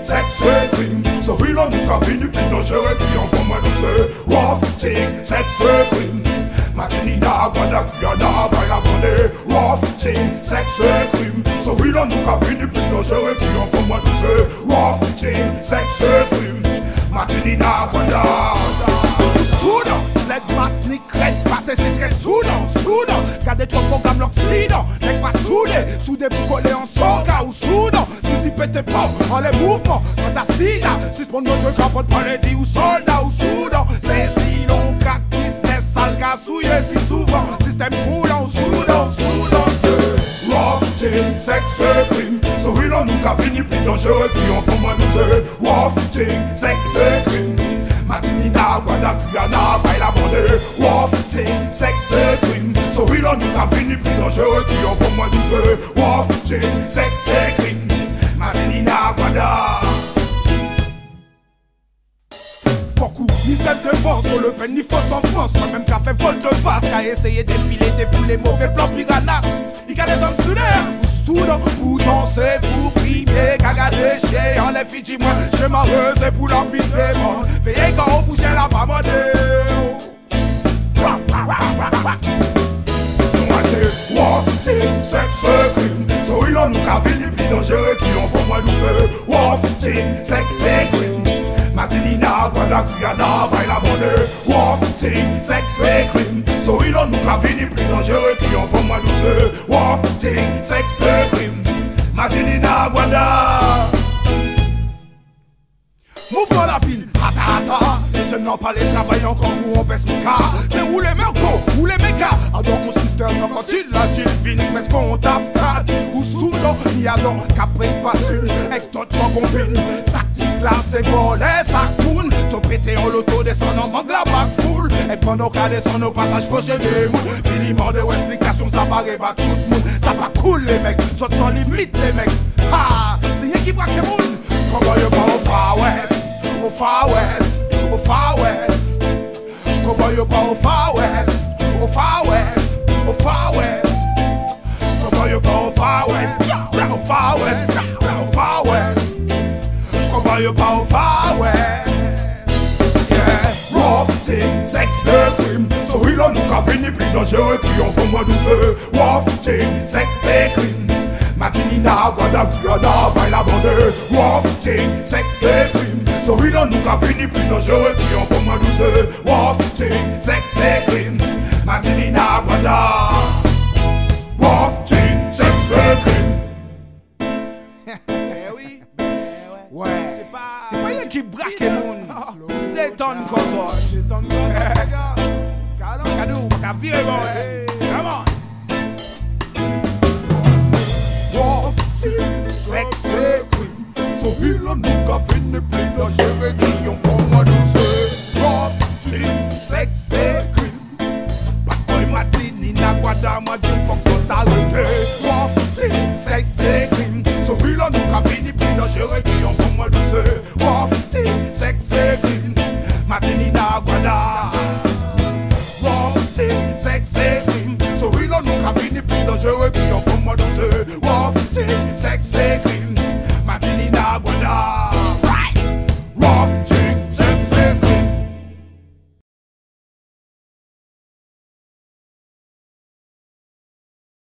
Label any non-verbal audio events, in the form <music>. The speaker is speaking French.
sexe et crime Souris là nous qu'a fini plus dangereux qui en font moi nous c'est Rafting, sexe et crime Matinina, Guadalajara, baila bande Rafting, sexe et crime Souris là nous qu'a fini plus dangereux qui en font moi nous c'est Rafting, sexe crime Matinina, Guadalajara Soudan, leg matnik red pase se soudan, soudan Kade tro program l'Occident, leg pas soudé Soudé pour coller en soga ou soudan pété pas en les mouvements Quand t'as si là, suspend notre capote pas les ou soldat ou soudan C'est si long crack business sale cassouillé si souvent Système roulant ou soudan, soudan c'est Rafting, sexe et crime Souris là nous qu'a fini plus dangereux qui en font moi nous c'est Rafting, sexe et crime Matinina, Guadalajara, baila bande Wafting, sexe et crime Souris là nous qu'a fini plus dangereux qui en font moi nous c'est Wafting, sexe crime Matinina, Guadalajara Fuck ou, ni celle de France, pour le peine, ni fausse en France. Moi-même qui a fait vol de face, qui a essayé défiler, défouler mauvais plans piranhas. Il a des hommes soudains, ou soudains, pour danser, pour frimer, caga déchets, en les Fidji, moi, je m'en c'est pour l'empire des mondes. Veillez quand on bouge la pas Moi c'est Wafting, sexe crime Là nous qu'a fini plus dangereux qui en font moi nous c'est Wafting, sexe et crime Matinina, Guadalajara, baila bande Wafting, sexe et crime Souris là nous qu'a fini plus dangereux qui en font moi nous c'est Wafting, sexe et crime Matinina, Guadalajara Mouvement la ville, hata hata Les jeunes n'ont pas les travail encore pour on pèse mon cas. C'est où les mercos, où les mécas Alors mon système, quand il a dit vine Presque on tape alon kapren fasyl Ek tot son kombin Taktik la se vole sakoun To pete yon loto desan an mang la bak foul Ek pren ou ka desan ou pasaj foshe de moun Finiman de ou esplikasyon sa bare ba tout moun Sa pa koul le mek, sot son limit le mek Ha, se ye ki brake moun Koman yo pa ou far west, ou far west, ou far west. Koman yo pa ou far west Comment you au Far West. Yeah. Sexe et crime Souris là nous qu'a fini plus dangereux qui en font moi douceur Wafting, sexe et crime Matinina, Guadalajara, baila bande Wafting, sexe et crime Souris là nous qu'a fini plus dangereux qui en font moi douceur Wafting, sexe et crime Matinina, sexe et crime Washington. <laughs> Eh. Come on. Sexy queen. So he la nunca vine